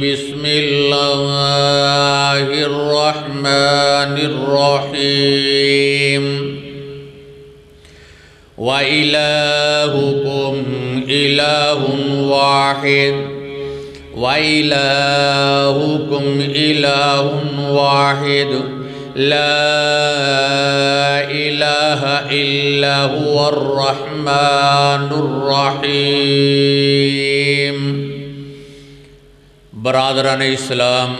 बिस्मिल्लाहिर्रहमानिर्रहीम व इलाहुकुम इलाहुन वाहिद व इलाहुकुम इलाहुन वाहिद ला इलाहा इल्ला हुवर रहमानुर रहीम बरदरान इस्लाम,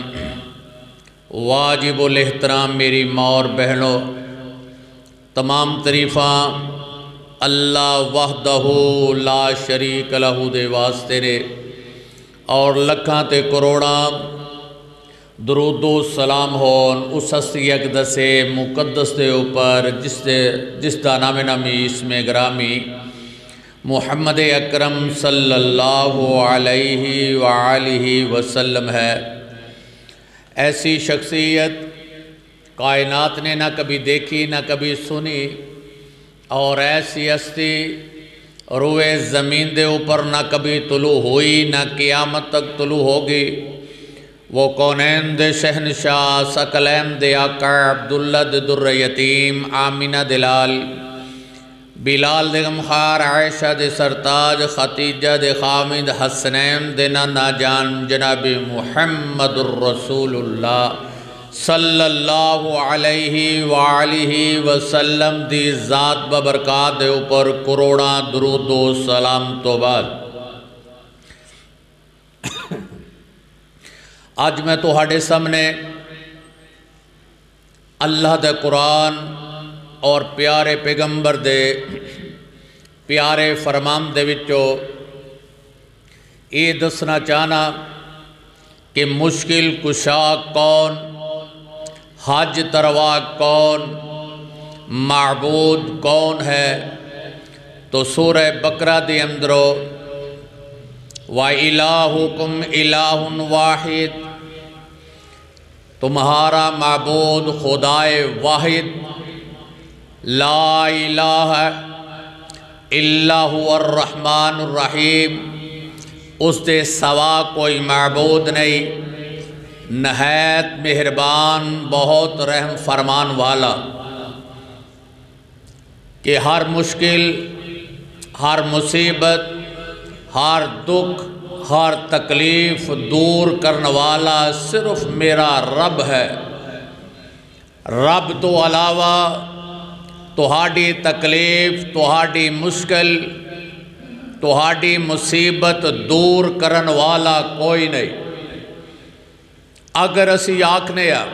वाजिबुल एहतराम मेरी माँ और बहनों, तमाम तरीफ़ा अल्लाह वहदहू ला शरीक लहू दे वास्ते ने और लखा ते करोड़ा दरुदो सलाम होन उस हस्ती अकदसे मुकदस के उपर जिससे जिसका नामे नामी इसमें ग्रामी मुहम्मद अकरम सल्लल्लाहु वसल्लम है। ऐसी शख्सियत कायनात ने ना कभी देखी, ना कभी सुनी, और ऐसी हस्ती रुए ज़मीन के ऊपर ना कभी तुलू हुई, ना क़ियामत तक तुलू होगी। वो कौनैन दे शहनशाह सकलैन दे आका अब्दुल्ला दुर्र यतीम आमिना दिलाल। बिलाल दे गमखार आयशा दे सरताज, खतीजा दे खामिद हसनैम देना नाजान जनाब मुहम्मद रसूलुल्लाह सल्लल्लाहु अलैहि वालिहि वसल्लम दी ज़ात बबरकत दे ऊपर करोड़ा दरूदो सलाम तो बाद। अज मैं तो सामने अल्लाह दे कुरान और प्यारे पैगंबर दे, प्यारे फरमान ये दसना चाहना कि मुश्किल कुशा कौन, हज तरवा कौन, मबूद कौन है तो सूरह बकरा दे अंदरों, व इलाहुकुम इलाहुन वाहिद, तुम्हारा मबूद खुदाए वाहिद। ला इलाहा इल्लाहुर्रहमान रहीम। उसके सवा कोई मबूद नहीं। नहायत मेहरबान, बहुत रहम फरमान वाला। कि हर मुश्किल, हर मुसीबत, हर दुख, हर तकलीफ़ दूर करने वाला सिर्फ़ मेरा रब है। रब तो अलावा ਤੁਹਾਡੀ ਤਕਲੀਫ ਤੁਹਾਡੀ ਮੁਸ਼ਕਲ ਤੁਹਾਡੀ ਮੁਸੀਬਤ ਦੂਰ ਕਰਨ ਵਾਲਾ ਕੋਈ ਨਹੀਂ ਅਗਰ ਅਸੀਂ ਆਖਨੇ ਆ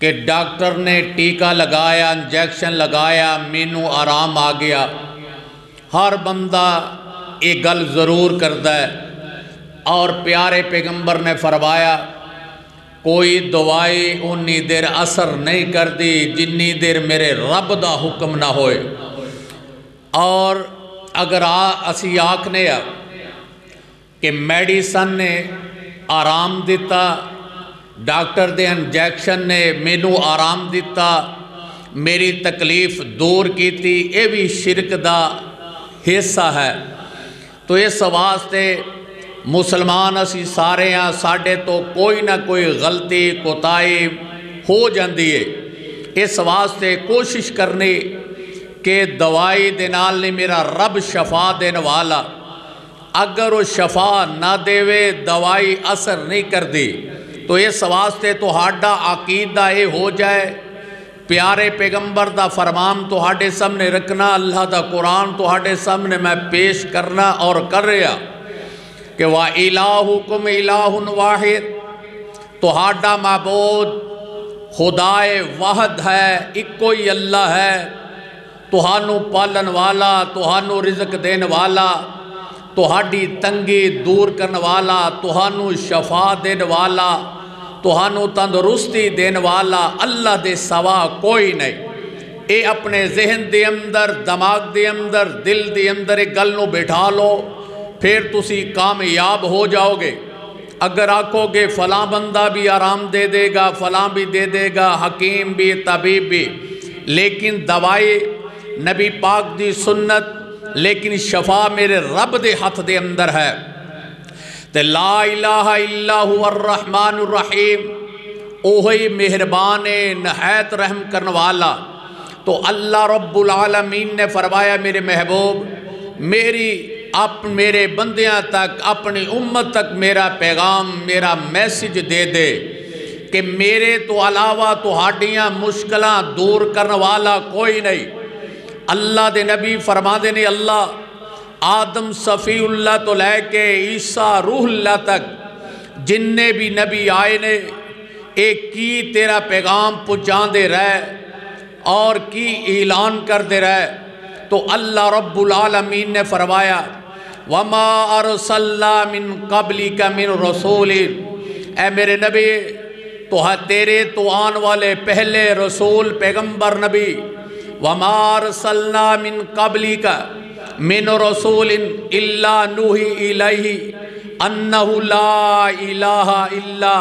ਕਿ ਡਾਕਟਰ ਨੇ ਟੀਕਾ ਲਗਾਇਆ ਇੰਜੈਕਸ਼ਨ ਲਗਾਇਆ ਮੈਨੂੰ ਆਰਾਮ ਆ ਗਿਆ ਹਰ ਬੰਦਾ ਇਹ ਗੱਲ ਜ਼ਰੂਰ ਕਰਦਾ ਹੈ और प्यारे पैगंबर ने फरमाया कोई दवाई उन्नी देर असर नहीं करती, जिन्नी देर मेरे रब का हुक्म ना होए। और अगर आ, असी आखने कि मेडिसन ने आराम दिता, डॉक्टर के इंजैक्शन ने मैनू आराम दिता, मेरी तकलीफ़ दूर की ये भी शिरक का हिस्सा है। तो इस वास्ते मुसलमान असी सारे हाँ साढ़े तो कोई ना कोई गलती कोताही हो जाती है। इस वास्ते कोशिश करनी कि दवाई दे मेरा रब शफा देने वाला। अगर वो शफा ना देवे, दवाई असर नहीं करती तो इस वास्ते हाडा अकीदा ये हो जाए। प्यारे पैगंबर का फरमान तो सामने रखना, अल्लाह का कुरान तो सामने मैं पेश करना और कर रहा। कि वाह इलाहुकुम इलाहन वाहिद, तोहाडा महबूद खुदाए वाहद है इको ही अल्लाह है, तुहानू पालन वाला, तुहानू रिजक देने वाला, तुहाडी तंगी दूर करने वाला, तुहानू शफा देने वाला, तुहानू तंदुरुस्ती देने वाला, अल्लाह दे सवा कोई नहीं। ये अपने जहन के अंदर, दिमाग के अंदर, दिल के अंदर एक गल बिठा लो फिर तुम कामयाब हो जाओगे। अगर आखोगे, फलां बंदा भी आराम दे देगा, फलां भी दे देगा, हकीम भी, तबीब भी। लेकिन दवाई, नबी पाक दी सुन्नत, लेकिन शफा मेरे रब दे हथ दे अंदर है। तो ला इलाहा इल्ला रहमान रहीम ओही मेहरबान नहायत रहम करने वाला। तो अल्लाह रब्बुल आलमीन ने फरमाया, मेरे महबूब, मेरी अप मेरे बंदियाँ तक, अपनी उम्मत तक मेरा पैगाम, मेरा मैसेज दे दे कि मेरे तो अलावा तुहाडियाँ मुश्किल दूर करने वाला कोई नहीं। अल्लाह के नबी फरमाते ने, अल्लाह, आदम सफ़ीउल्ला तो लैके ईसा रूहल्ला तक जिन्ने भी नबी आए ने, एक की तेरा पैगाम पहुँचाते रह और की ऐलान करते रह। तो अल्लाह रब्बुल आलमीन ने फरमाया वमा अरसल्ला मिन कबली का मिन रसूल। ए मेरे नबी तो हा तेरे तो आन वाले पहले रसूल, पैगंबर नबी। वमार सल्ला मिन कबली का मिन रसूल इल्ला नूही इलाही अन्नहु ला इलाहा इल्ला।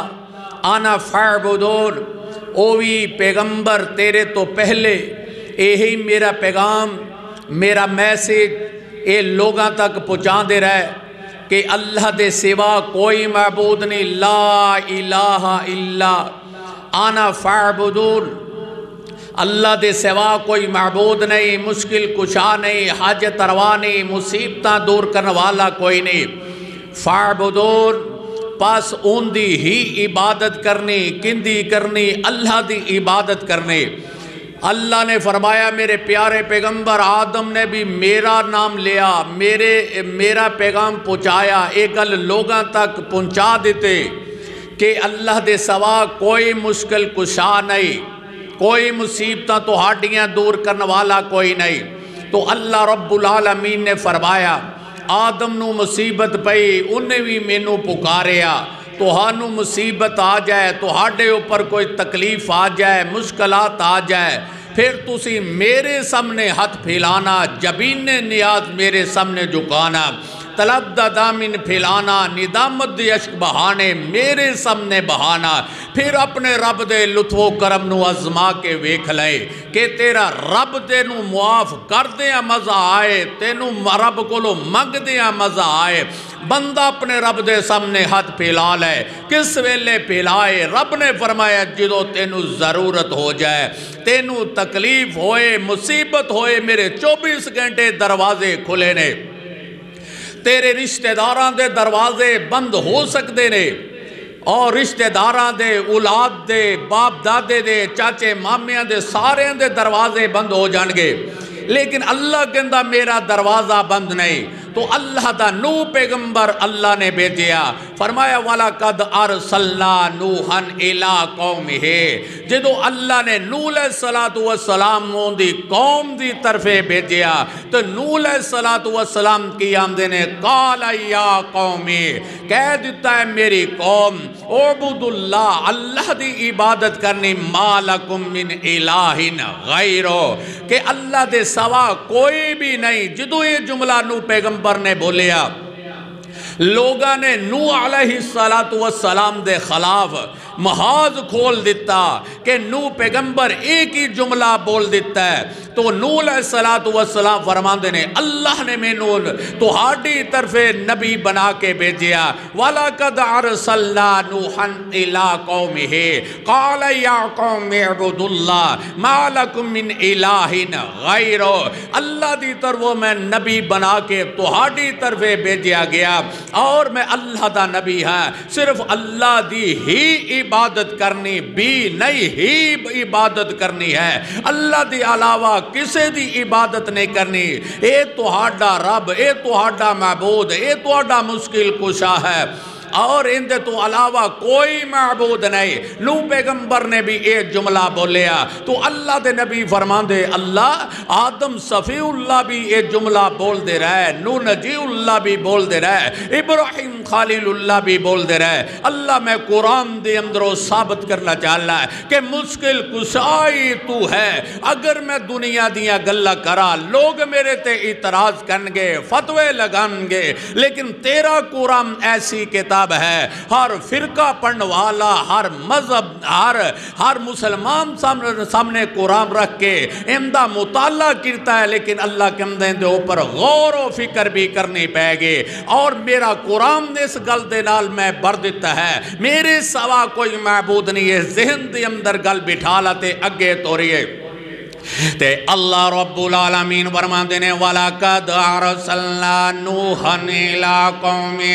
आना फ़ाबुदून। ओ भी पैगंबर तेरे तो पहले यही मेरा पैगाम, मेरा मैसेज तक पहुँचा दे रहा है कि अल्लाह के सिवा कोई महबूद नहीं। ला इलाहा इल्ला आना फ़ाबुदून। अल्लाह के सिवा कोई महबूद नहीं, मुश्किल कुशा नहीं, हज तरवा नहीं, मुसीबत दूर करने वाला कोई नहीं। फ़ाबुदून, बस उनकी ही इबादत करनी, किंदी करनी, अल्लाह की इबादत करनी। अल्लाह ने फरमाया, मेरे प्यारे पैगंबर, आदम ने भी मेरा नाम लिया, मेरे, मेरा पैगाम पहुँचाया, एक गल लोगों तक पहुँचा देते कि अल्लाह के सवा कोई मुश्किल कुशा नहीं, कोई मुसीबत तो हाडियाँ दूर करने वाला कोई नहीं। तो अल्लाह रब्बुल आलमीन ने फरमाया, आदम न मुसीबत पई, उन्हें भी मैनू पुकारिया तहू मुसीबत आ जाए तो उपर कोई तकलीफ़ आ जाए, मुश्किलात आ जाए, फिर तुम मेरे सामने हथ फैलाना, जबीन नियाज मेरे सामने झुकाना। तलब दामिन फैलाना निदामत यश्क बहाने, मेरे सामने बहाना। फिर अपने रब दे लुत्फो करम अजमा के वेख ले, कि तेरा रब तेन मुआफ करद्या मज़ा आए, तेन रब को मंगद्या मज़ा आए। बंदा अपने रब के सामने हाथ फैला लै, किस वेले फैलाए? रब ने फरमाया जो तेन ज़रूरत हो जाए, तेनू तकलीफ़ होए, मुसीबत होए, मेरे चौबीस घंटे दरवाजे खुले ने। तेरे रिश्तेदार के दरवाजे बंद हो सकते ने, और रिश्तेदार के औलाद के बाप दादे दे, चाचे मामिया के सारे दे दरवाजे बंद हो जाएँगे लेकिन अल्लाह कहता मेरा दरवाज़ा बंद नहीं। तो अल्लाह का नू पैगंबर अल्लाह ने भेजा फरमाया, वाला कद अर सल्ला नूहन इला कौम है जो अल्लाह ने नूल सलातु वसलाम दी कौम की तरफे भेजा तो नूल सलातु वसलाम की आमदे ने, काला या कौमी, कह दिता है मेरी कौम ओबुदुल्ला अल्लाह की इबादत करनी, मालकुम मिन इलाहिन गैरो, के अल्लाह के सवा कोई भी नहीं जो ये जुमला नू पैगंबर पैगंबर ने बोलिया लोगों ने नू सलातु सलाम के खिलाफ महाज खोल दिता कि नू पैगंबर एक ही जुमला बोल दिता है। तो नूल सलात वसलाम फरमाते ने, अल्लाह ने मैनू तुहाडी तरफे नबी बना के भेजा वाला कद अरसल्ला नूहन इला कौम है काल या कौम अबुदुल्ला मालकुम मिन इलाहिन गैरो। अल्लाह दी तरफ़ मैं नबी बना के तुहाडी तरफे भेजा गया। और मैं अल्लाह दा नबी हाँ। सिर्फ़ अल्लाह की ही इबादत करनी, भी नहीं, ही इबादत करनी है। अल्लाह के अलावा किसी की इबादत नहीं करनी? ये तो रब ये तो महबूद ये तो मुश्किल कुशा है। और इनके तो अलावा कोई महबूद नहीं। नू पैगंबर ने भी एक जुमला बोलिया, तू अल्लाह के नबी फरमाते अल्लाह आदम सफ़ी उल्ला भी ये जुमला बोल दे रहा है नू नजी उल्ला भी बोल दे रहा है इब्राहिम खालिल्ला भी बोल दे रहा। है अल्लाह मैं कुरान के अंदरों साबित करना चाह रहा है कि मुश्किल कुशाई तू है। अगर मैं दुनिया दिया गल्ला करा, लोग मेरे ते इतराज करे फतवे लगानगे, लेकिन तेरा कुरान ऐसी किताब किताब है, हर फिरका पढ़ने वाला हर मज़हब, हर हर मुसलमान सामने सामने कुरान रख के इमदा मुताला करता है, लेकिन अल्लाह के अंदर ऊपर गौर व फ़िक्र भी करनी पैगी। और मेरा कुरान ने इस गल के नाल मैं भर दिता है, मेरे सवा कोई महबूद नहीं है जहन के अंदर गल बिठा ला अगे तोरिए। ते अल्लाह रब्बुल आलमीन फरमाते ने वाला कद अरसलना नूहन इला कौमे।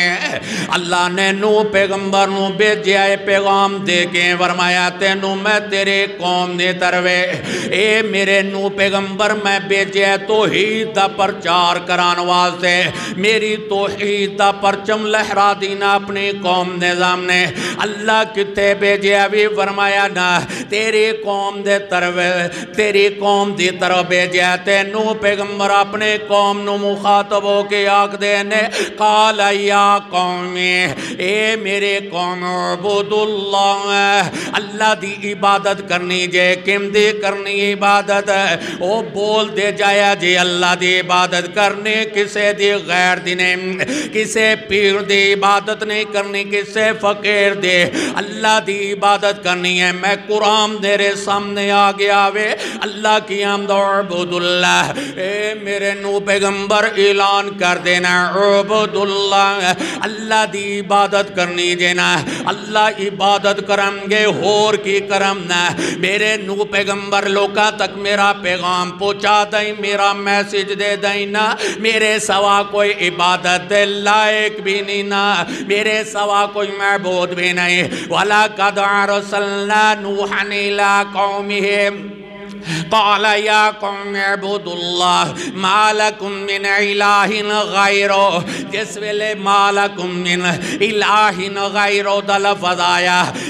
अल्लाह ने नू पैगंबर नु भेजा पैगाम दे के फरमाया तेनू मैं तेरे कौम ने तरवे। ए मेरे नू पैगंबर, मैं भेजा तौहीद दा प्रचार कराने वास्ते। मेरी तौहीद दा परचम लहरा देना अपनी कौम ने सामने। अल्लाह कितने भेजा भी फरमाया, ना, तेरी कौम दे तरवे, तेरी कौम की तरफ़ भेजा तेनू पैगंबर अपने कौम न मुखातब हो के आखते ने, काल या कौमी, ए मेरे कौम बुदुल्ला अल्लाह की इबादत करनी जे किम दी करनी इबादत? ओ बोल दे जाया जे अल्लाह की इबादत करनी किसे दी गैर दी नहीं किसे पीर दी इबादत नहीं करनी, किसे फकीर दे। अल्लाह की इबादत करनी है, मैं कुरान तेरे सामने आ गया वे, अल्लाह अल्लाह की ए मेरे नू पैगंबर ऐलान कर देना अबुदुल्ला अल्लाह की इबादत करनी जेना अल्लाह इबादत करमगे, होर की करम ना। मेरे नू पैगंबर लोग तक मेरा पैगाम पहुँचा दई मेरा मैसेज दे दई ना। मेरे सवा कोई इबादत लायक भी नहीं ना। मेरे सवा कोई महबूद भी नहीं। वाला कदार सल्ला नूहनीला कौमी काला या कौमबुदुल्लाह मालकुम मिन इलाहिन गैरो। जिस वेले मालकुम मिन इलाहिन गैरो दा लफज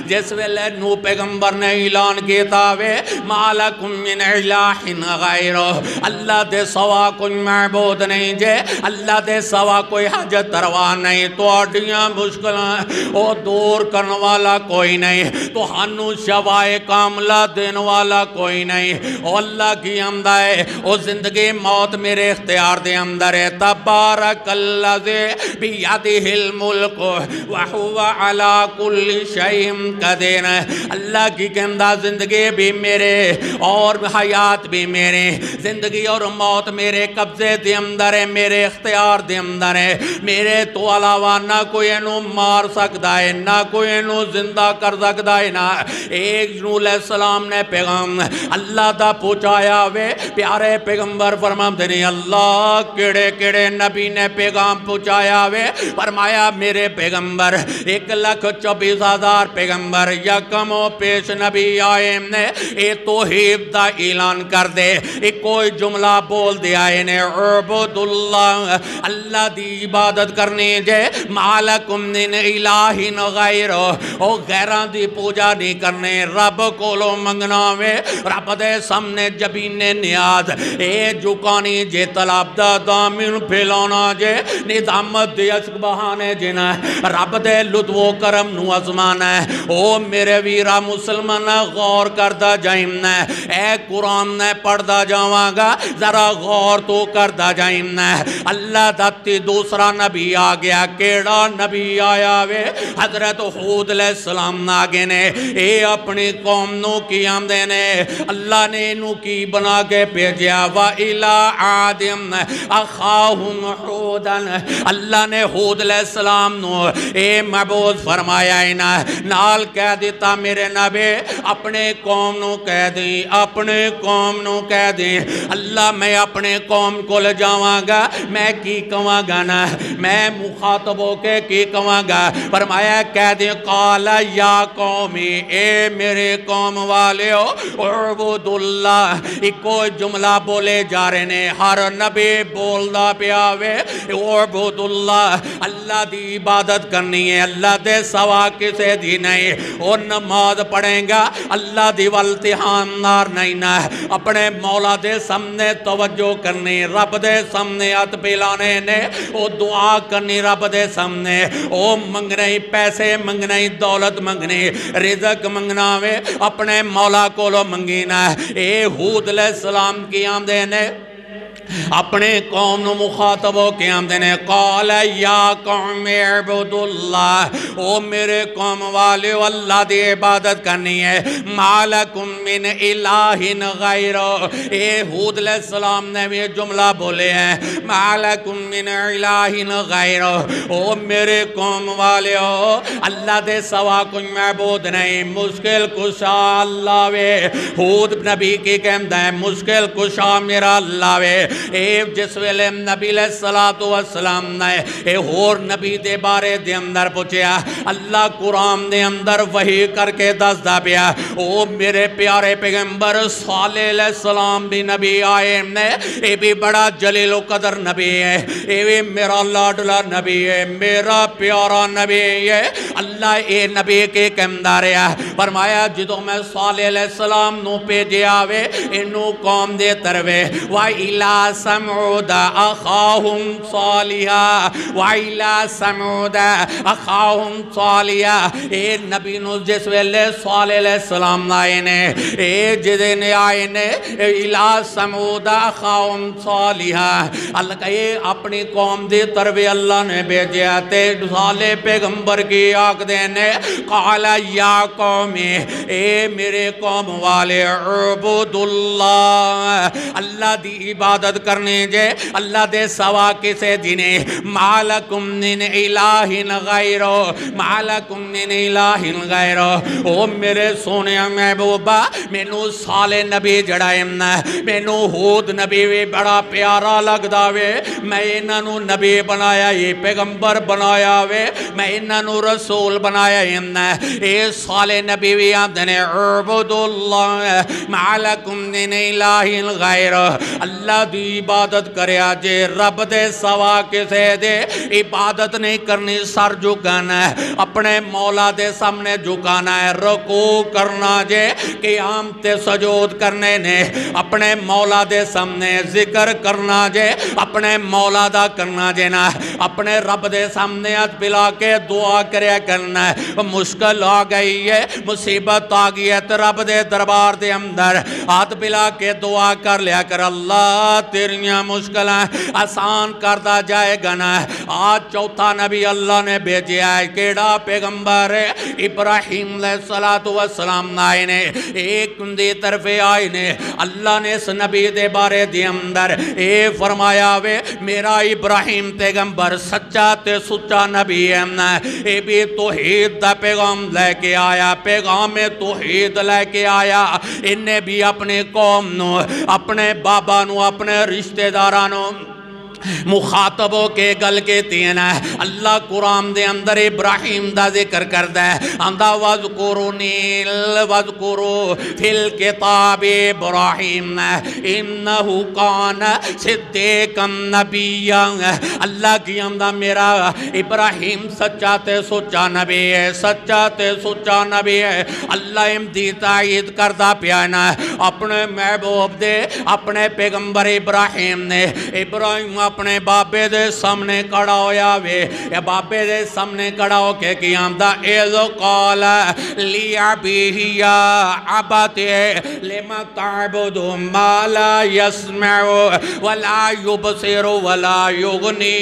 जिस वेले नू पैगंबर ने ऐलान किया वे, मालकुम मिन इलाहिन गैरो। अल्लाह दे सवा कोई महबूद नहीं जे, अल्लाह दे सवा कोई हजत तरवा नहीं। थोड़ियाँ मुश्किल वो दूर करने वाला कोई नहीं तो हानू शवाए कामला देने वाला कोई नहीं। अल्लाह की आमदा है ओ ज़िंदगी मौत मेरे इख्तियार दे अंदर है। तबारक अल्लाह अल्लाज़े बियदिहिल मुल्क, व हुवा अला कुल्ली शैइन कदीर। अल्लाह की कहंदा, ज़िंदगी भी मेरे और हयात भी मेरे। ज़िंदगी और मौत मेरे कब्जे दे अंदर है, मेरे इख्तियार दे अंदर है। मेरे तो अलावा ना कोई इनू मार सकता है, ना कोई इनू ज़िंदा कर सकता है ना। एक सलाम ने पैगाम, अल्लाह का पहुँचाया वे? प्यारे पैगंबर फरमाते ने अल्लाह केड़े केड़े नबी ने पैगाम पहुँचाया वे? फरमाया, मेरे पैगंबर, एक लख चौबीस हज़ार पैगंबर, यकमो पेश नबी आए ने ये तो का ऐलान कर दे। एक कोई जुमला बोल दे आए ने अबुदुल्ला अल्लाह की इबादत करनी जे मालकुम दिन इलाहिन गैर, ओ गैर की पूजा नहीं करने, रब को मंगना वे, रब दे सामने जबीने नियाज ए जुकानी जे तलाब दा दामिन फैलाना जे निजामत दे बहाने जिना रब दे लुत्वो करम नु आजमाना है। ओ मेरे वीरा मुसलमान, गौर करता जाइमना ए कुरान ने पढ़ता जावांगा, जरा गौर तो करता जाइमना अल्लाह दत्ती दूसरा नबी आ गया, केड़ा नबी आया वे? हज़रत हूद सलाम आ गए ने, ए अपनी कौम नु की आंदे ने? अल्लाह ने इनू की बना के भेजा, वा इला आदम अखाहुम अल्लाह ने हूद सलाम ए महबूज फरमाया इना, नाल कह दिता मेरे नबे, अपने कौम नु कह दी, अपने कौम नु कह दी। अल्लाह, मैं अपने कौम को जावांगा, मैं की कवांगा ना? मैं मुखातब होके की कवांगा? फरमाया, कह दे, काला या कौमी, ए मेरे कौम वाले हो अल्लाह, इको जुमला बोले जा रहे ने। हर नबी बोलता पिया वे अबुदुल्ला अल्लाह की इबादत करनी है, अल्लाह दे सवा किसे दी नहीं। वो नमाज़ पढ़ेगा, अल्लाह दी वल ध्यानदार नहीं ना। अपने मौला दे सामने तवज्जो करनी, रब दे सामने हथ पिलाने ने वो दुआ करनी रब दे सामने। वो मंगने पैसे, मंगने दौलत मंगनी, रिजक मंगना वे, अपने मौला को मंगी ना। ए हूद सलाम की आमदे ने अपने कौम मुखातब होके आते ने, कौल या कौम अबुदुल्ला ओ मेरे कौम वाले, अल्लाह की इबादत करनी है। मालकुम मिन इलाहिन गैरो। ए हूद सलाम ने भी जुमला बोले हैं, मालकुम मिन इलाहिन गैरो। ओ मेरे कौम वाले हो अल्लाह दे सवा कोई महबूद नहीं। मुश्किल कुशा अल्लाह वे। हूद नबी की कहता है, मुश्किल कुशा मेरा अल्लाह वे। ए, जिस वेले नबी सलातो वसलाम ने ए, होर नबी दे बारे दे अंदर पूछया, अल्लाह कुरान दे अंदर वही करके दसदा पिया, ओ, मेरे प्यारे पैगंबर साले सलाम भी नबी आए ने ये भी बड़ा जलीलो कदर नबी है ये भी मेरा लाडला नबी है, मेरा प्यारा नबी है, अल्लाह ये नबी के कहता रहा, फरमाया जो मैं साले सलाम नु भेजिया वे इनू कौम दे तरवे वा इला समूद अखाहुम सालिहा वाइला समूद अखाहुम सालिया ए नबी जिस वेले साले सलाम आए ने ए जिदे ने आए ने इला समूद अखाहुम सालिहा अल्लाह कहे अपनी कौम दे तरवे अल्लाह ने भेजा ते साले पैगंबर की आख देने काला या कौमे ए मेरे कौम वाले अबुदुल्ला अल्लाह दी इबादत करने जे अल्लाह दे सवा किसे दिने मालकुम निन इलाहिन गैरो, मालकुम निन इलाहिन गैरो। ओ मेरे सोने महबूबा, मैनू साले नबी जड़ा मैनू हूद नबी भी बड़ा प्यारा लगता वे। मैं इन्हों नबी बनाया, ये पैगंबर बनाया वे। मैं इन्हों रसूल बनाया ये साले नबी भी आते ने मालकुम निन इलाहिन गैरो। अल्लाह दी इबादत करया जे रब दे सवा किसे दे? इबादत नहीं करनी, सर झुकाना है। अपने मौला दे सामने झुकाना है। रुको करना जे कि आम ते सजोद करने ने। अपने मौला दे सामने ज़िक्र करना जे, अपने मौला दा करना जे ना। अपने रब दे सामने हाथ पिला के दुआ करना है। मुश्किल आ गई है, मुसीबत आ गई है तो रब दे दरबार दे अंदर। हाथ पिला के दुआ कर लिया कर, अल्लाह तेरिया मुश्किल आसान करता जाएगा ना। आज चौथा नबी अल्लाह ने भेजा है, केड़ा पैगंबर इब्राहिम सलाम आए ने, एक उनकी तरफ़ आए ने। अल्लाह ने इस नबी दे बारे दे अंदर ये फरमाया वे, मेरा इब्राहिम पैगंबर सच्चा ते सुच्चा नबी है ये भी तोहीद का पैगाम लैके आया, पैगाम तोहीद लैके आया। इन्हें भी अपने कौम अपने बाबा अपने रिश्तेदार मुखातब के गल के तीन है अल्लाह कुरान दे अंदर इब्राहिम का ज़िक्र करता है। आंदा वज करो नील वज करो फिल किताब इब्राहिम, इन्नहु कान सिद्धे कम नबिया अल्लाह की आंदा, मेरा इब्राहिम सच्चा ते सोचा नबी है, सच्चा ते सोचा नबी है। अल्लाह इमदी तायद करता पिया ना। अपने महबूब दे, अपने पैगंबर इब्राहिम ने इब्राहिम अपने बाबे दे सामने खड़ा होया वे। बाबे दे सामने खड़ा होके की आमदा एजो कॉल, लिया बिहिया अबते लेमा ताबुदु माला यस्मउ वला युबसिरु वला युगनी,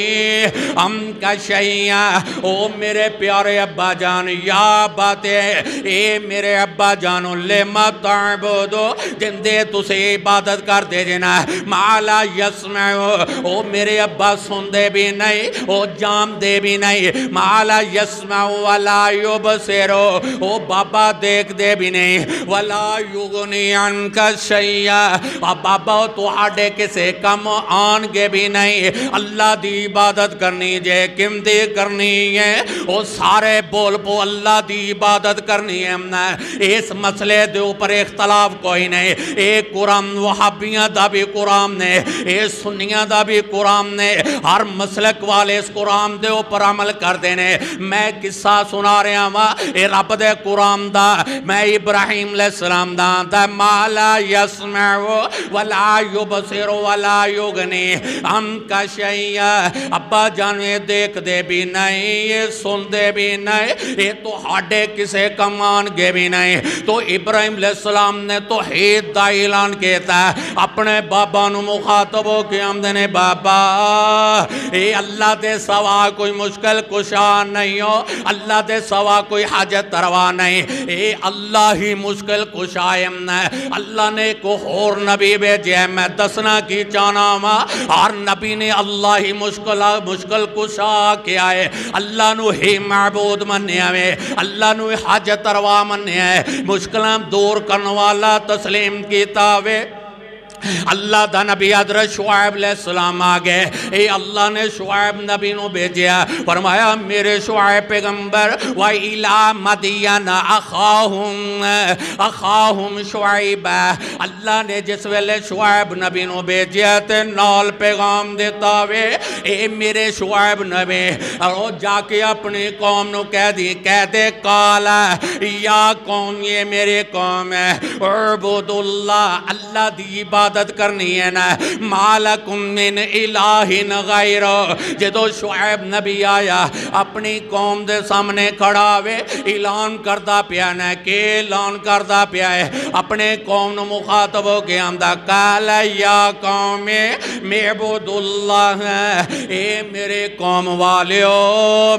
हम कशैया, ओ मेरे प्यारे अब्बा जान, या बाते ए मेरे अब्बा जानो लेमा ताबुदु जिंदे तुसे इबादत कर दे जेना, माला यस्मउ ओ मेरे अब्बा सुनते भी नहीं वो जानते भी नहीं। माला यसमा वाला युब सेरो वो बाबा देखते भी नहीं। वाला युगनी अनका शैया बाबा तुहाडे किसे कम आनगे भी नहीं। अल्लाह की इबादत करनी जे, किमती करनी है? वो सारे बोल पो अल्लाह की इबादत करनी है हमने। इस मसले के ऊपर इख्तलाफ कोई नहीं। ये कुरान वहाबिया का भी कुरान ने ये सुनिया का भी कुरान कुरान ने हर मसलक वाले इस कुरान के उपर अमल करते हैं मैं किस्सा सुना रहा वा ये रब दे कुरान दा। मैं इब्राहिम सलाम दा माला यसमै वला युबसिर वला युगनी। हम का शैया, अब्बा जान, ये देखते भी नहीं, ये सुनते भी नहीं, ये तो हाडे किसे कमान गे भी नहीं। तो इब्राहिम सलाम ने तो हेद का ऐलान किया अपने बाबा मुखातब हो के आमदे ने, बाबा अल्लाह के सवा कोई मुश्किल कुशा नहीं हो। अल्लाह के सवा कोई हाजत तरवा नहीं। ये अल्लाह ही मुश्किल कुशायम ने। अल्लाह ने को होर नबी भेजे। मैं दसना की चाहना वा। हर नबी ने अल्लाह ही मुश्किल मुश्किल कुशा के आए अल्लाह नु ही महबूद मनिया वे। अल्लाह नु हाजत तरवा मनिया मुश्किल दूर करने वाला तस्लीम किया वे। अल्लाह का नबी हज़रत शुआब सलाम आ गए। ये अल्लाह ने शुआब नबी नु भेजा फरमाया, मेरे शुआब पैगंबर, व इला मदियन अखाहुम अखाहुम शुआब अल्लाह ने जिस वेले शुआब नबी नु भेजा ते नाल पैगाम देता वे। ए मेरे शुआब नबी, और जाके अपनी कौम नु कह दी, कह दे, काला, या कौम ये मेरे कौम है? अल्लाह दी इबादत इबादत करनी है ना। मालकुम मिन इलाहिन गैरो। जो शुएब नबी आया, अपनी कौम के सामने खड़ा वे, ऐलान करता पिया ने, के ऐलान करता पिया है? अपने कौम मुखातब हो के आंदा, काल या कौम मेबुदुल्ला है। ए मेरे कौम वालियो,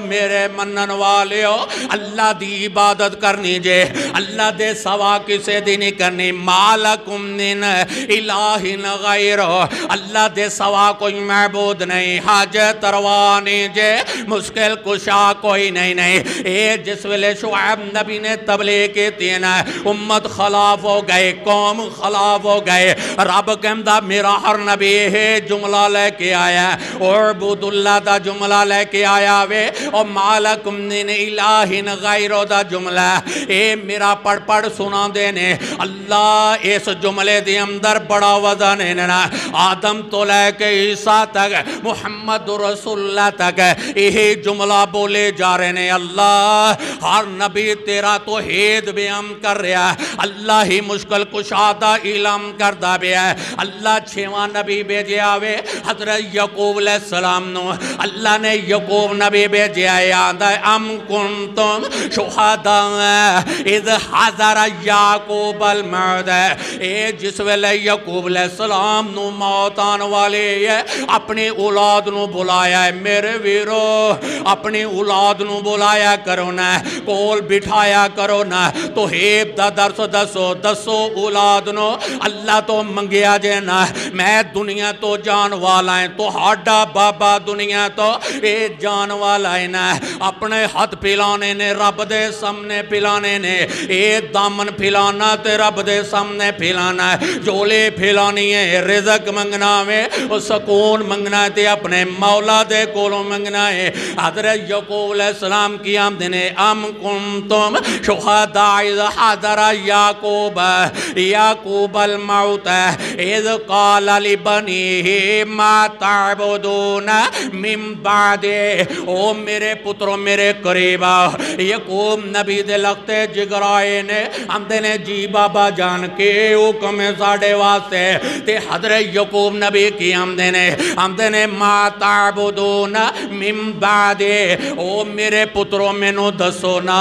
मेरे मनन वालियो, अल्लाह दी इबादत करनी जे। अल्लाह दे सवा किसे दी नहीं करनी। मालकुम मिन इला इलाहिन गैर। अल्लाह दे सवा कोई महबूद नहीं, हज तरवानी जे, मुश्किल कुशा कोई नहीं नहीं। ए, जिस वेले शुआब नबी ने तबले के तीन उम्मत खिलाफ हो गए, कौम खिलाफ हो गए। रब कहता मेरा हर नबी ये जुमला लेके आया। और बुदुल्ला का जुमला लेके आया वे, और मालक इलाहिन गैरों का जुमला। ए, मेरा पढ़ पढ़ सुना देने अल्लाह इस जुमले के अंदर बड़ा वज़न इनना आदम तो लैके ईसा तक मुहम्मद रसुल्ला तक यही जुमला बोले जा रहे ने अल्लाह हर नबी तेरा तो हेद बयान कर रहा है अल्लाह ही मुश्किल कुशादा इलम करता पे है अल्लाह छेवा नबी भेजे आवे हज़रत यकूब सलाम नो अल्लाह ने यकूब नबी भेजे आंदा अम कुन तुम शुहादा इद हजर याकूब अल ए जिस वेले यकूब सलाम नु मौत आने वाले अपनी औलाद नु बुलाया मेरे वीरो, अपनी औलाद नु बुलाया करो न, कोल बिठाया करो ना तो हेब दा दर्श दसो दसो औलाद नो। अल्लाह तो मंगया जे ना मैं दुनिया तो जान वाला है। तो हाडा बाबा दुनिया तो ये जान वाला है ना। अपने हाथ पिलाने ने, रब दे सामने पिलाने ने। ये दामन पिलाना ते रब दे सामने पिलाना है। जोले पिलानी है, रिजक मंगना वे। और सुकून मंगना है ते अपने मौला दे कोलों मंगना है। हज़रत यकूब सलाम की आमद ने अम कुम तुम शुहदा हजर याकूब याकूब इज़ ही मिम बादे ओ मेरे पुत्रों मेरे यकूब नबी दे लगते जिगराए ने ने जी बाबा जान के हुक्म वास्ते ते हज़रत यकूब नबी की आमदे ने आमदे ने माता बुदून मिम्बादे ओ मेरे पुत्रों मैनू दसो ना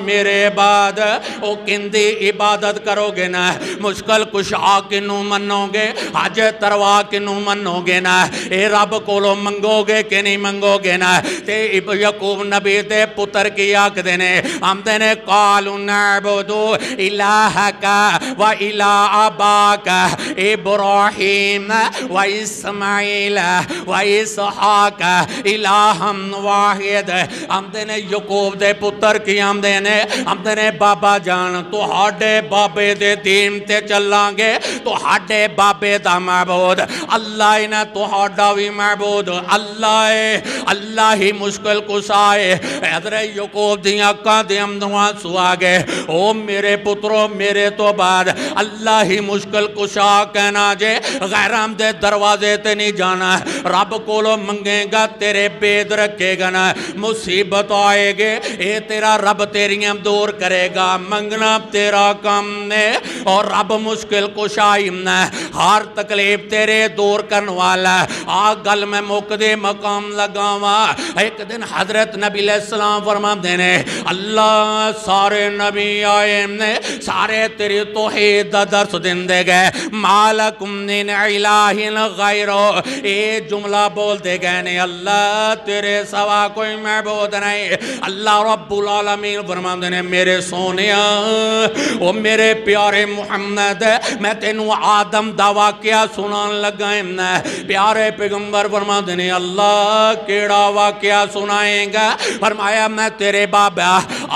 मेरे बाद ओ किंदी इबादत करोगे ना, मुश्किल कुशा किनू मनोगे अज तरवा किनू मनोगे ना, ए रब को मंगोगे कि नहीं मंगोगे ना, ते यकूब नबी दे पुत्र की आखते ने आमदे ने कालू नबुदू इलाह का व इला अबा का इब्राहिम व इस्माइल व इसहाक, इलाहम वाहिद। आमदे ने यकूब दे पुत्र की आमदे ने आमदे ने बाबा बाबा जान ਤੁਹਾਡੇ ਬਾਬੇ ਦੇ ਦੀਨ ਤੇ ਚੱਲਾਂਗੇ ਤੁਹਾਡੇ ਬਾਬੇ ਦਾ ਮਾਬੂਦ ਅੱਲਾ ਹੀ ਨਾ ਤੁਹਾਡਾ ਵੀ ਮਾਬੂਦ ਅੱਲਾ ਹੈ ਅੱਲਾ ਹੀ ਮੁਸ਼ਕਲ ਕੁਸ਼ਾਏ ਹਜ਼ਰਤ ਯੂਕੂਬ ਦੀਆਂ ਅੱਖਾਂ ਦੇ ਅੰਦਰੋਂ ਸੂ ਆ ਗਏ ਓ ਮੇਰੇ ਪੁੱਤਰੋ ਮੇਰੇ ਤੋਂ ਬਾਅਦ ਅੱਲਾ ਹੀ ਮੁਸ਼ਕਲ ਕੁਸ਼ਾ ਕਹਿਣਾ ਜੇ ਗੈਰਾਂ ਦੇ ਦਰਵਾਜ਼ੇ ਤੇ ਨਹੀਂ ਜਾਣਾ ਰੱਬ ਕੋਲੋਂ ਮੰਗੇਗਾ ਤੇਰੇ ਬੇਦ ਰੱਖੇਗਾ ਨਾ ਮੁਸੀਬਤ ਆਏਗੇ ਇਹ ਤੇਰਾ ਰੱਬ ਤੇਰੀਆਂ ਦੂਰ ਕਰੇਗਾ मंगना तेरा कम ने और रब मुश्किल कुशाई ने हर तकलीफ़ तेरे दूर करने वाला है। आ गल में मुकदे मकाम लगावा। एक दिन हज़रत नबी सलाम फरमा देने अल्लाह सारे नबी आए ने, सारे तेरी तोहेद दर्श दिन दे गए। मालक इलाहिन ये जुमला बोल दे गए ने, अल्लाह तेरे सवा कोई मैं बोध नहीं। अल्लाह रबुल आलमीन फरमा देने मेरे सोने सोनिया मेरे प्यारे मुहम्मद, मैं तेन आदम दा वाकया सुनान लगा प्यारे पैगंबर फरमा देने अल्लाह केड़ा वाकया सुनाएगा? फरमाया, मैं तेरे बाबा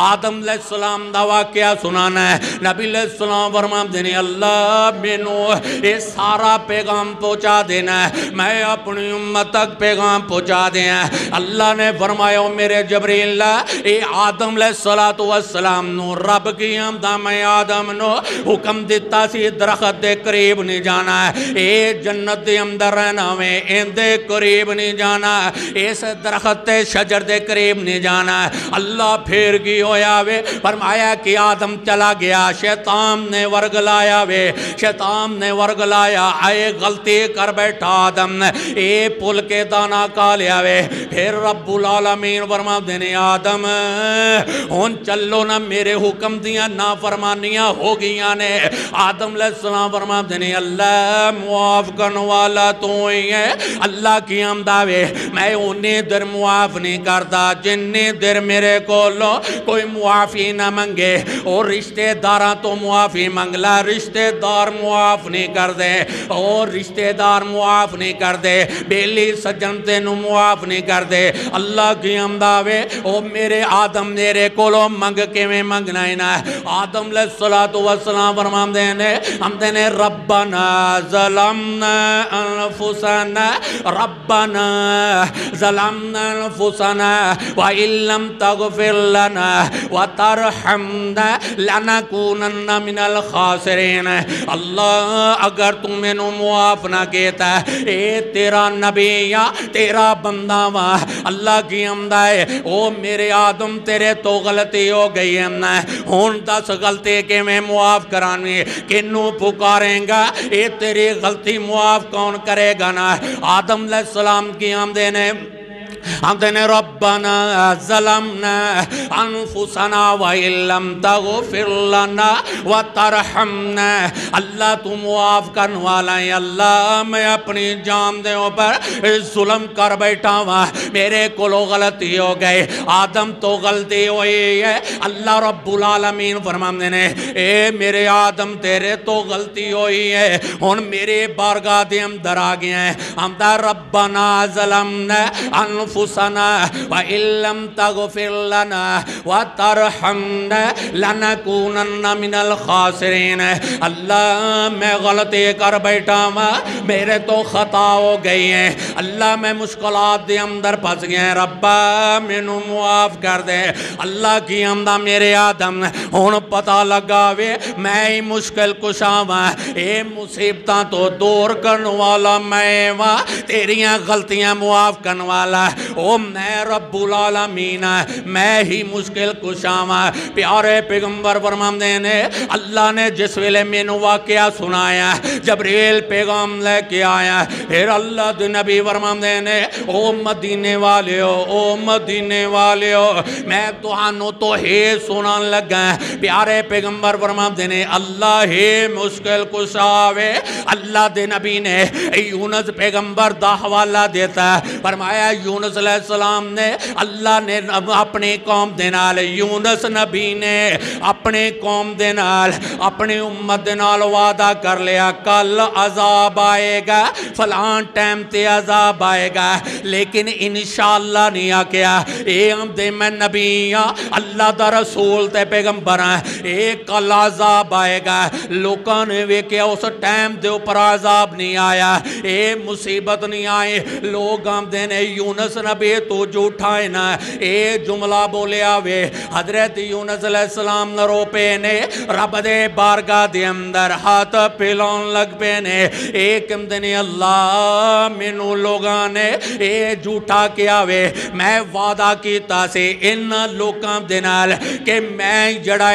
आदम सलाम दा वाकया सुनाना है। नबी सलाम फरमा देने अल्लाह मैनू ये सारा पैगाम पहुँचा देना है। मैं अपनी उम्मत तक पैगाम पहुँचा दिया अल्लाह ने फरमाया मेरे जबरील, ये आदम सला तो सलाम रब की आमदा मैं आदम नो हुक्म दिता सी, दरखत के करीब नहीं जाना है। ये जन्नत के अंदर रहना वे इंदे करीब नहीं जाना है। इस दरखत के शजर के करीब नहीं जाना है। अल्लाह फिर की होया वे, फरमाया कि आदम चला गया, शैतान ने वर्ग लाया वे, शैतान ने वर्ग लाया, आए गलती कर बैठा आदम ए पुल के दाना का लिया वे, फिर रब्बुल आलमीन वर्मा देने आदम हूँ चलो ना मेरे हुक्म दिया ना फरमानियाँ हो गई ने। आदम सलाम फरमा देने अल्लाह मुआफ करने वाला तू ही है। अल्लाह की आमदावे मैं उन्नी देर मुआफ नहीं करता, जिन्नी देर मेरे को कोई मुआफ़ी ना मंगे। और रिश्तेदार तो मुआफ़ी मंग ला, रिश्तेदार मुआफ नहीं कर दे और रिश्तेदार मुआफ नहीं कर दे बेली सज्जन तेन मुआफ नहीं कर दे अल्लाह की आमदावे ओ मेरे आदम मेरे को मंग के मंगना ही ना आदम सला तो वसलाम फरमाते ने हमते ने रब्बना जलमना अनफुसना, रब्बना जलमना अनफुसना, व इल्लम तगफिर लना, व तरहमना मिनल अल्लाह, अगर तू मैनू मुआफ ना कहता ए तेरा नबी या तेरा बंदा वा अल्लाह की आमदा है ओ मेरे आदम, तेरे तो गलती हो गई है हूँ दस गलती कि मैं मुआफ करानी किनू पुकारेगा ये तेरी गलती मुआफ कौन करेगा ना आदम सलाम की आमदे ने अल्लाह तू मुआफ़ अपनी जान दे कर बैठा हुआ मेरे को गलती हो गई आदम तो गलती हुई है अल्लाह रब्बुल आलमीन फरमाते ने ए मेरे आदम तेरे तो गलती हुई है मेरे बारगाह दे अंदर आ गया है अनफुसना व इल्लम तगफिर लना व तरहमना लनकूनन्ना मिनल अल्लाह मैं गलती कर बैठा मैं मेरे तो खता हो गई हैं अल्लाह मैं मुश्किलात के अंदर फंस गया रब्बा मैनू मुआफ कर दे अल्लाह की आमदा मेरे आदम हूँ पता लगा वे मैं ही मुश्किल कुशा वा ये मुसीबत तो दूर करने वाला मैं वा तेरिया गलतियाँ मुआफ करने वाला ओ मैं रब्बुल आलमीन, मैं ही मुश्किल कुशावा प्यारे पैगंबर फरमाते ने अल्लाह ने जिस वेले मैनू वाकया सुनाया, जबरील पैगाम लेके आया, फिर अल्लाह नबी फरमाते ने ओ मदीने वाले हो ओ मदीने वाले हो मैं तुहानू तो हे सुना लगा। प्यारे पैगंबर फरमाते ने अल्लाह ही मुश्किल कुशावे अल्लाह के नबी ने यूनस पैगंबर का हवाला देता। है फरमाया, यूनस सलाम ने, अल्लाह ने अपने कौम के नाल, यूनस नबी ने अपने कौम के नाल, अपनी उम्मत के नाल वादा कर लिया, कल अजाब आएगा फलान टाइम ते अजाब आएगा, लेकिन इनशाला नहीं आख्या आमदे मैं नबी हाँ अल्लाह का रसूल ते पैगंबर हाँ ये कल अजाब आएगा। लोगों ने वेख्या उस टाइम के उपर अजाब नहीं आया। ये मुसीबत नहीं आए लोग आमदे ने, यूनस नबी तू झूठा है ना। ये जुमला बोलिया वे, हज़रत यूनस सलाम नरो पे ने रब दे बारगाह दे अंदर हाथ पिलाउन लग पे ने एक दिन अल्लाह मैनू लोगों ने ये झूठा किया वे। मैं वादा किया से इन लोगों के नाल कि मैं जड़ा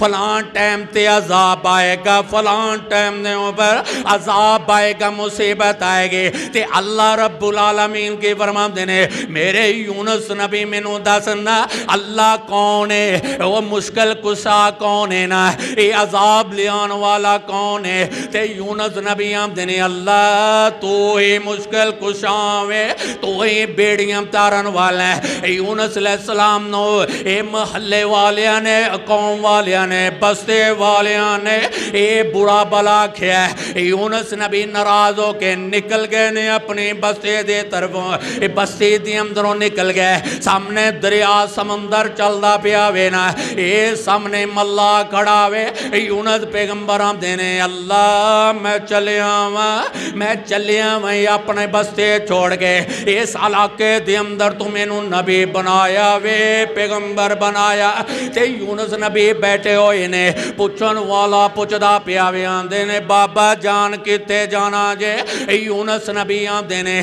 फलान टाइम ते अजाब आएगा फलान टाइम के ऊपर अजाब आएगा, मुसीबत आएगी। ते अल्लाह रब्बुल आलमीन के फरमाते ने मेरे यूनस नबी मैनू दसना अल्लाह कौन है? वो मुश्किल कुशा कौन है ना? ये अजाब लियान वाला कौन है? ते यूनस नबी आमदे ने, अल्लाह, तू तो ही मुश्किल कुशा वे, तू तो ही बेड़ियाँ तारन वाला है। यूनस सलाम नो ये महल्ले वाले ने, कौम वाले ने, बस्ते वाले ने ये बुरा भला आख्या यूनस नबी नाराज़ होके निकल गए ने अपनी बस्ते दे तरफों। बस्ती दी अंदरों निकल गए। सामने दरिया समंदर चलता पिया वे ये सामने मल्ला खड़ा वे। यूनस पैगंबर देने अल्लाह, मैं चलिया वा मैं चलिया वही अपने बस्ते छोड़ के। इस इलाके अंदर तू मैनू नबी बनाया वे, पैगंबर बनाया। ते यूनस नबी बैठे हुए ने, पुछन वाला पुछदा पिया वे आंदे ने, बाबा, जान किते जाना जे? यूनस नबी आंदे ने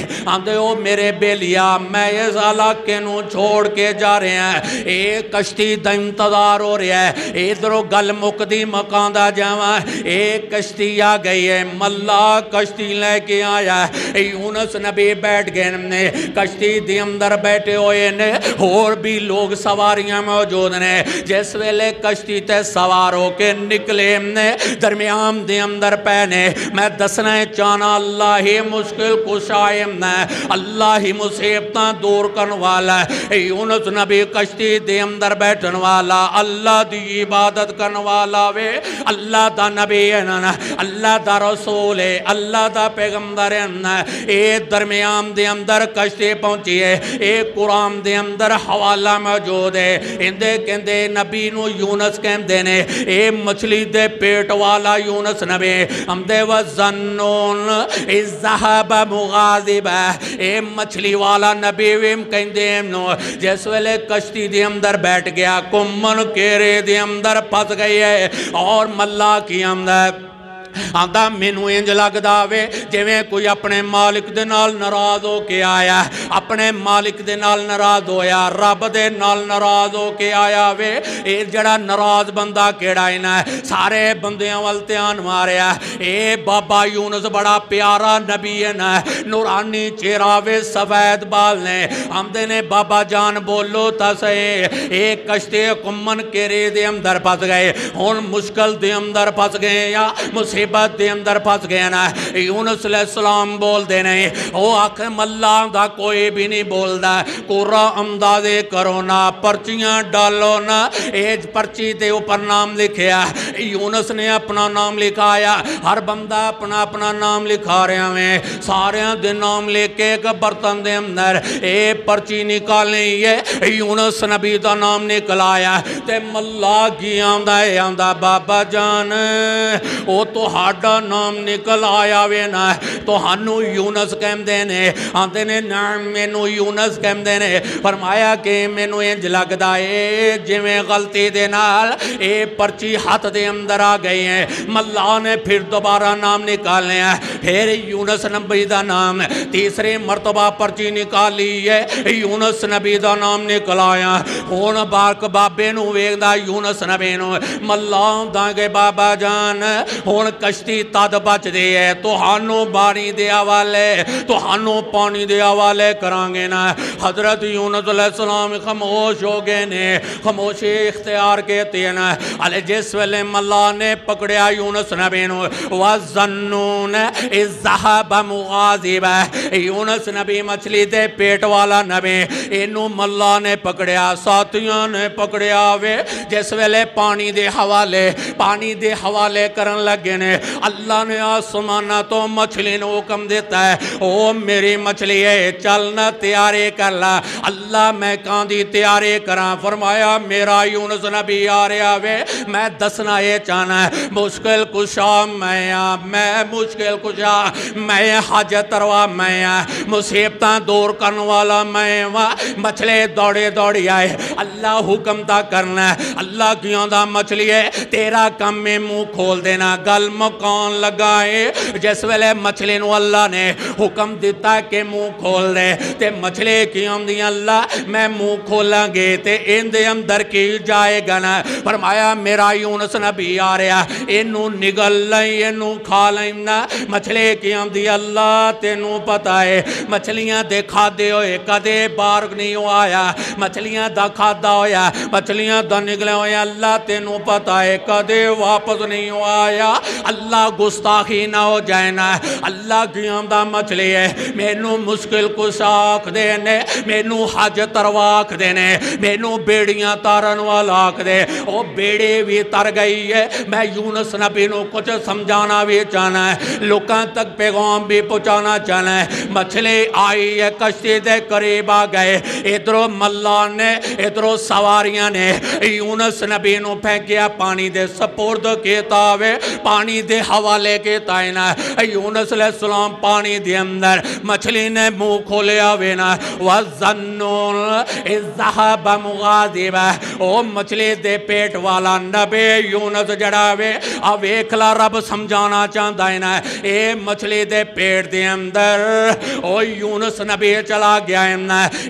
ओ मेरे बेलिया मैं इस इलाके छोड़ के जा रहे हैं ये कश्ती का इंतज़ार हो रहा है इधरों गल मुकदी मकान जावा ये कश्ती आ गई है मल्ला कश्ती लेके आया यूनस नबी बैठ गए ने। कश्ती के अंदर बैठे हुए ने। होर भी लोग सवारियाँ मौजूद ने। जिस वेले कश्ती ते सवार होके निकले ने, दरमियान के अंदर पैने। मैं दसना चाहना अल्लाह ही मुश्किल कुशाए अल्लाह ही मुसीबत दूर करने वाला है। यूनस नबी कश्ती दे अंदर बैठन वाला, अल्लाह की इबादत करने वाला वे। अल्लाह का नबी है ना अल्लाह का रसूल है, अल्लाह का पैगंबर है ये दरमियान के अंदर कश्ती पहुँची है ये कुरान के अंदर हवाला मौजूद है। इंदे कहते नबी यूनस कहते ने ये मछली दे पेट वाला यूनस नबी। हमदे वजनून इजहब मुगाजिब ये मछली वाला नबी विम नो, जिस वेले कश्ती के अंदर बैठ गया घूमन केरे के अंदर फस गई है, और मल्ला की अंदर आंदा मैनू इंज लगता वे जिमें कोई अपने मालिक दे नाल नाराज़ हो के आया अपने मालिक दे नाल नाराज़ होया रब दे नाल नाराज़ हो के आया वे ये जड़ा नाराज़ बंदा है सारे बंदियाँ वाल ध्यान मारिया ए बाबा यूनस बड़ा प्यारा नबी है ना नूरानी चेहरा वे सफ़ेद बाल ने आमदे ने बाबा जान बोलो तस ए कश्ते कुमन केरे दे अंदर फस गए हूँ मुश्किल दे अंदर फस गए या मुसीबत मुसीबत के अंदर फस गया ना, यूनस सलाम बोलते नहीं, वो आख मल्ला का कोई भी नहीं बोलता, कोरा अंदाजे करो ना, पर्चियाँ डालो ना, एज पर्ची के ऊपर नाम लिखिया, यूनस ने अपना नाम लिखाया, हर बंदा अपना अपना नाम लिखा रहा है, सारे नाम लेके एक बर्तन के अंदर ये पर्ची निकालनी है, यूनस नबी का नाम निकलाया, ते मल्ला की आंदा आंदा बाबा जान, वो तो ਤੁਹਾਡਾ ਨਾਮ ਨਿਕਲ ਆਇਆ ਵੇ ਨਾ ਤੁਹਾਨੂੰ ਯੂਨਸ ਕਹਿੰਦੇ ਨੇ ਆਂਦੇ ਨੇ ਨਾਮ ਮੈਨੂੰ ਯੂਨਸ ਕਹਿੰਦੇ ਨੇ ਫਰਮਾਇਆ ਕਿ ਮੈਨੂੰ ਇੰਜ ਲੱਗਦਾ ਏ ਜਿਵੇਂ ਗਲਤੀ ਦੇ ਨਾਲ ਇਹ ਪਰਚੀ ਹੱਥ ਦੇ ਅੰਦਰ ਆ ਗਈ ਹੈ ਮੱਲਾ ਨੇ ਫਿਰ ਦੁਬਾਰਾ ਨਾਮ ਨਿਕਾਲਿਆ फिर यूनस नबी का नाम तीसरे मरतबा पर्ची निकाली है यूनस नबी का नाम निकलाया हूँ बारक बाबे वेखदा यूनस नबी मल्ला दांगे बाबा जान हूँ तद बचती है तू बारी दे हवाले तू पानी दे हवाले करा ना। हज़रत यूनसलाम खामोश हो गए ने, खामोशी इख्तियार के तेन अले जिस वेले मल्ला ने पकड़िया यूनस नबी वजनून यूनस नबी मछली दे पेट वाला नबी इनू मल्ला ने पकड़िया, साथियों ने पकड़िया वे। जिस वेले पानी दे हवाले पानी दे हवाले करन लगे ने अल्लाह ने आसमाना तो मछली ने हुक्म देता है, ओ मेरी मछली है चल न तैयारी कर ला। अल्लाह मैं कांदी तैयारी करा? फरमाया, मेरा यूनस नबी आ रहा वे, मैं दसना ये चाहना है, मुश्किल कुशा मैं मैं मुश्किल कुशा मैं हज तरवा मैं मुसीबत दूर करने वाला मैं वा, मछले दौड़े दौड़ी आए। अल्लाह हुक्म ता करना है। अल्लाह क्यों दा मछली है? तेरा कम में मुँह खोल देना, गल मकान लगाए। जिस वेले मछली अल्लाह ने हुक्म दिता कि मुँह खोल दे, ते मछली की आँदी अल्लाह, मैं मुँह खोलांगे, ते इंदे अंदर की जाएगा ना? फरमाया, मेरा यूनस नबी आ रहा इनू निगल इनू खा लेना मछली की आँदी, अल्लाह, तेनू पता है, मछलियाँ दे खादे होए, कदे बार नहीं आया। मछलियाँ दा खादा होया, मछलियाँ दा निकले होया, अल्लाह, तेनू पता है, कदे वापस नहीं आया। अल्लाह गुस्ताखी ना हो जाए ना अल्लाह की आमदा है। मैनू मुश्किल कुछ आख देने, मैनू हज तरवा आख मैनू बेड़ियाँ तारन वाला आख दे। बेड़े भी तर गई है। मैं यूनस नबी को कुछ समझाना भी चाहना है। लोगों तक पैगाम भी पहुँचाना चाहना है। मछली आई है, कश्ती दे करीब आ गए। इधरों मल्ला ने, इधरों सवारियाँ ने। यूनस नबी नु फेंकिया पानी दे। सपुर्द किया पानी दे हवाले के तायना यूनस सलाम पानी दे अंदर, मछली ने मुँह खोलिया वे ना। मुगादिब ओ मछली दे पेट वाला नबे यूनस जड़ा वे। आ वेखला रब समझाना चाहता है ना। ए मछली दे पेट दे अंदर, ओ यूनस नबी चला गया है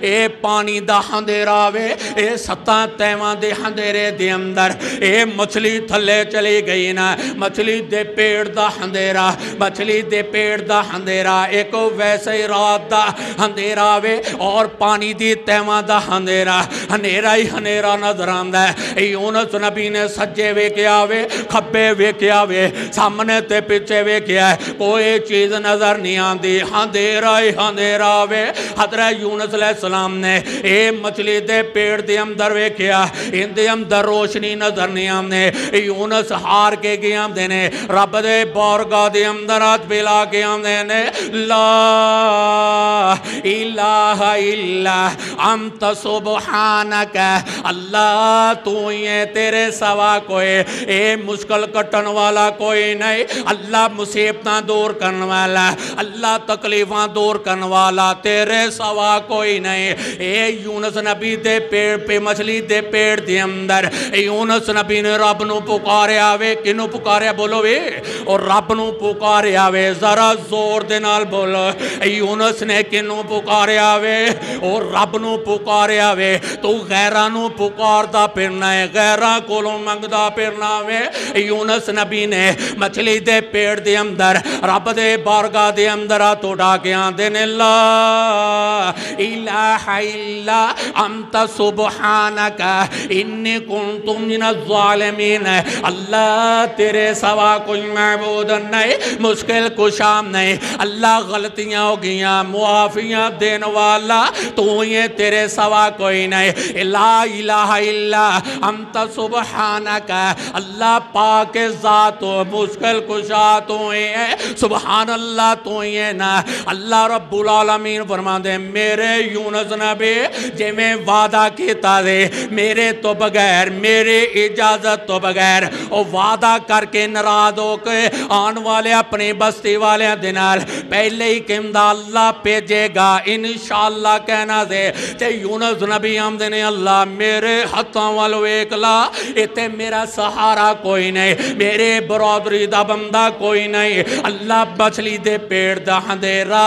ए पानी दा अंधेरा वे, ए सत्ता तैवां दे अंधेरे दे अंदर। ए मछली थले चली गई ना। मछली दे पेड़ दा अंधेरा मछली दे पेड़ दा अंधेरा एक वैसे ही रात दा अंधेरा वे, और पानी दी तैवां दा अंधेरा हनेरा ही हनेरा नज़र आंदा है। यूनस नबी ने सज्जे वेख्या वे, खब्बे वेख्या वे, सामने ते पीछे वेख्या कोई चीज़ नज़र नहीं आती अंधेरा ही अंधेरा वे हजरा यूनस सलाम ने। ए मछली दे पेड़ दे अंदर वेख्या इंदे अंदर रोशनी नज़र नहीं आने यूनस हार के गए आते रब दे बारगाह दे अंदर हाथ पिला के आते ने, ला इलाहा इल्ला अंत सुबहानक, अल्लाह तू ही तेरे सवा कोई, ए मुश्किल कटन वाला कोई नहीं, अल्लाह मुसीबत दूर करने वाला, अल्लाह तकलीफा दूर करने वाला तेरे सवा कोई नहीं। ए यूनस नबी दे पेड़ पे मछली दे पेड़ दे अंदर यूनस नबी ने रब न पुकारिया, वे किनू पुकारिया, बोलो वे और रब न जरा ज़ोर दे यूनस ने किनू और रब न तू फिरना है कोलों मंगदा फिरना वे यूनस नबी ने मछली पेड़ दे अंदर रब दे बारगाह दे अंदर हाथ उठा के आंदे ने ला इलाहा इल्ला अंत सुबहानका इन्नी कुंतु मिन ज़ालिमीन अल्लाह तेरे सवा कोई महबूद नहीं, मुश्किल कुशाम नहीं। अल्लाह गलतियाँ हो गई मुआफियाँ देने वाला, तू ये तेरे सवा कोई नहीं। ला इलाहा इल्ला अंत सुबहानका। अल्लाह पाक ज़ात मुश्किल कुशा तू है सुबहान अल्लाह तू है ना। अल्लाह रब्बुल आलमीन फरमाते, मेरे यूनस नबी, जिमें वादा किया दे, मेरे तो बगैर, मेरे इजाज़त तो बगैर। वो वादा करके नाराज़ होके आने वाले अपनी बस्ती वाले दे पहले ही कहता अल्लाह भेजेगा इन शाला कहना दे। ते यूनस नबी आमदे ने, अल्लाह मेरे हथों वाल वेख ला इतने मेरा सहारा कोई नहीं, मेरे बरदरी का बंदा कोई नहीं। अल्लाह मछली दे पेड़ दा अंधेरा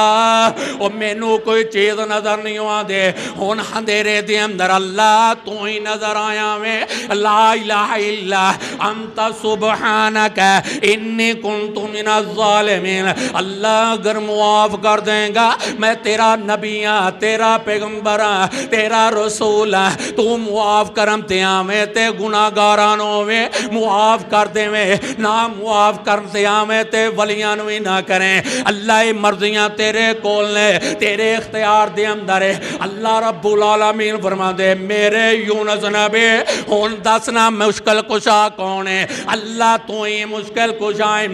ओ मैनू कोई चीज़ नज़र नहीं आते हूँ अंधेरे के अंदर अल्लाह तू ही नज़र आया वे। ला इल्ला अंत सुबहानक इन्नी कुंतु मिनज़ ज़ालिमीन। अल्लाह अगर मुआफ कर देगा। मैं तेरा नबी हाँ तेरा पैगंबर हाँ तेरा रसूल हाँ। तू मुआफ करम ते आवे, ते गुनाहगारां होवे। मुआफ कर देवे, ना मुआफ कर ते आवे, ते वलियाँ भी ना करें। अल्लाह मर्जियाँ तेरे कोल ने, तेरे इख्तियार दे अंदर है। अल्लाह रब्बुल आलमीन फरमा दे मेरे यूनस नबी, हुन दसना मुश्किल कुशा कौन है? अल्लाह तू ही मुश्किल कुशा है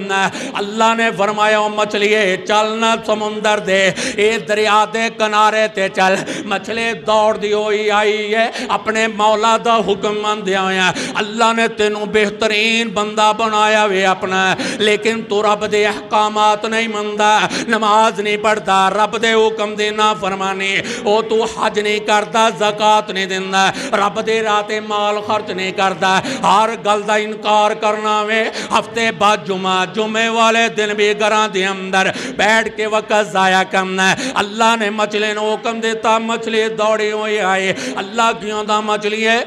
अल्लाह ने फरमाया, मछलिए, चल ना समुंदर दे ए दरिया दे किनारे ते चल। मछली दौड़दी हुई आई है, अपने मौला दा हुक्म मंदिया होया अल्लाह ने तेनों बेहतरीन बंदा बनाया वे अपना। लेकिन तू रब दे अहकामात नहीं मनदा, नमाज़ नहीं पढ़ता रब दे हुक्म दी ना फरमानी। ओ तू हज नहीं करता जकात नहीं दिंदा, रब दे राते माल खर्च नहीं करता हर गल का इनकार करना वे, हफ़्ते बाद जुमा जुमे वाले दिन भी घर के अंदर बैठ के वक्त जाया करना है। अल्लाह ने मछली ने हुक्म देता, मछली दौड़ी हुई आए अल्लाह क्यों दा मछली है?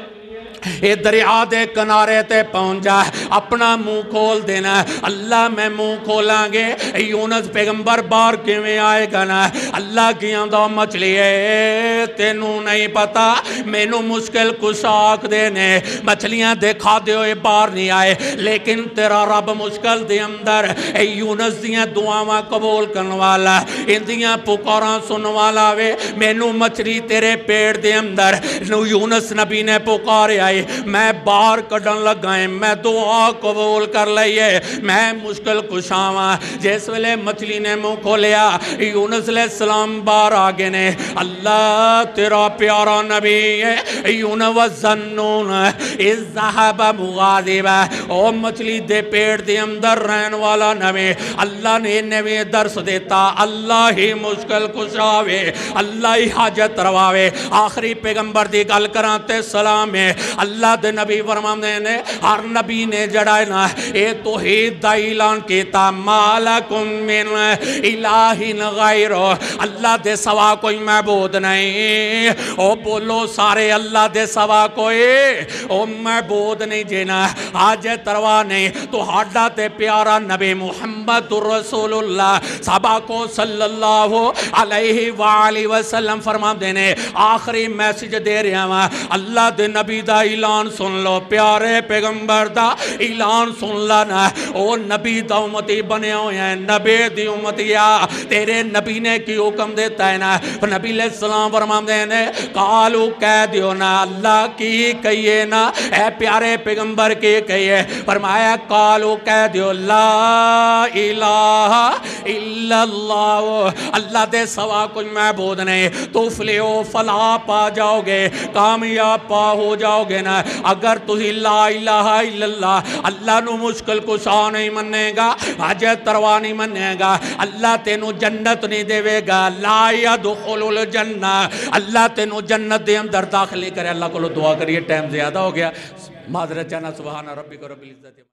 ये दरिया के किनारे ते पहुँच जा, अपना मुँह खोल देना। अल्लाह, मैं मुँह खोलांगे। यूनस पैगंबर बाहर किवें आएगा ना? अल्लाह की आंदा मछली है। तेनू नहीं पता, मैनू मुश्किल कुछ आखते ने। मछलियाँ देखा दे बाहर नहीं आए। लेकिन तेरा रब मुश्किल दे अंदर यूनस दियाँ दुआवां कबूल करने वाला, इंदियाँ पुकारा सुन वाला वे। मैनू मछली तेरे पेट दे अंदर। यूनस नबी ने पुकारे आई आए मैं बाहर कढ़न लगा है, मैं दुआ कबूल कर लीए मैं मुश्किल कुशावा, जिस वेले मछली ने मुँह खोलिया, यूनस सलाम बाहर आ गए ने। अल्लाह तेरा प्यारा नबी है यून वजनून इज़हब मुगादिब ओ मछली दे पेट दे अंदर रहन वाला नबी, अल्लाह ने नवे दर्श देता। अल्लाह ही मुश्किल कुशावे, अल्लाह ही हाजत रवावे। आखिरी पैगंबर की गल करा ते सलाम है। अल्लाह दे नबी फरमाते ने, हर नबी ने जड़ा ना ये तोहीद दा ऐलान किया मालकुम मिन इलाहिन गैरो। अल्लाह दे सवा कोई महबूद नहीं। ओ बोलो सारे अल्लाह दे सवा कोई, ओ महबूद नहीं जेना, आज तरवा नहीं। तो हाडा ते प्यारा नबी मुहम्मद रसूलुल्लाह सबा को सल्लल्लाहु अलैहि वाली वसल्लम फरमा देने आखिरी मैसेज दे रहा वा, अल्लाह दे नबी दा ऐलान सुन लो, प्यारे पैगंबर का ऐलान सुन ला ना। ओ नबी दा उम्मती बने हुए हैं, नबी दी उम्मतिया तेरे नबी ने की हुक्म देता है ना? नबी ले सलाम फरमाते ने कालू कह दियो ना, अल्लाह की कहिए ना। ए प्यारे पैगंबर की कहिए। फरमाया, कालू कह दियो, ला इलाहा इल्लल्लाह। अल्लाह दे सवा कुछ महबूद नहीं। तो फलियो फला पा जाओगे, कामयाब पा हो जाओगे ना अगर तुम ला इला अल्लाह मुश्किल कुछ नहीं मनेगा अज तरवा नहीं मनेगा अल्लाह तेन जन्नत नहीं देगा लाया दुखुल जन्ना अल्लाह तेन जन्नत दे अंदर दाखिल करे अल्लाह को दुआ करिए टाइम ज़्यादा हो गया माजरत जाना सुबह रबी को इज़्ज़त